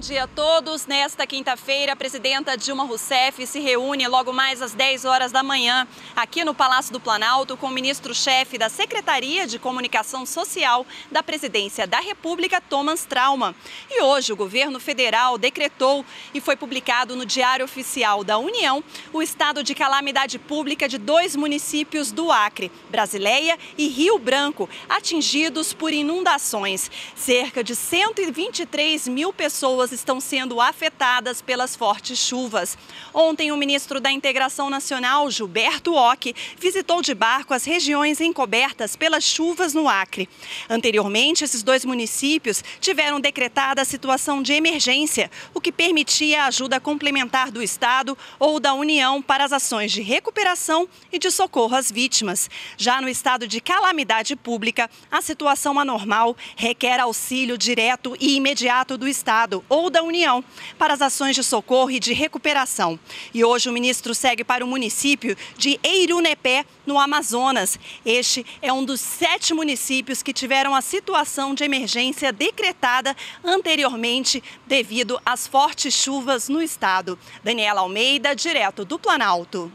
dia a todos. Nesta quinta-feira, a presidenta Dilma Rousseff se reúne logo mais às 10 horas da manhã aqui no Palácio do Planalto com o ministro-chefe da Secretaria de Comunicação Social da Presidência da República, Thomas Trauma. E hoje o governo federal decretou e foi publicado no Diário Oficial da União o estado de calamidade pública de dois municípios do Acre, Brasileia e Rio Branco, atingidos por inundações. Cerca de 123 mil pessoas estão sendo afetadas pelas fortes chuvas. Ontem, o ministro da Integração Nacional, Gilberto Ock, visitou de barco as regiões encobertas pelas chuvas no Acre. Anteriormente, esses dois municípios tiveram decretada a situação de emergência, o que permitia a ajuda complementar do Estado ou da União para as ações de recuperação e de socorro às vítimas. Já no estado de calamidade pública, a situação anormal requer auxílio direto e imediato do Estado ou da União para as ações de socorro e de recuperação. E hoje o ministro segue para o município de Eirunepé, no Amazonas. Este é um dos sete municípios que tiveram a situação de emergência decretada anteriormente devido às fortes chuvas no estado. Daniela Almeida, direto do Planalto.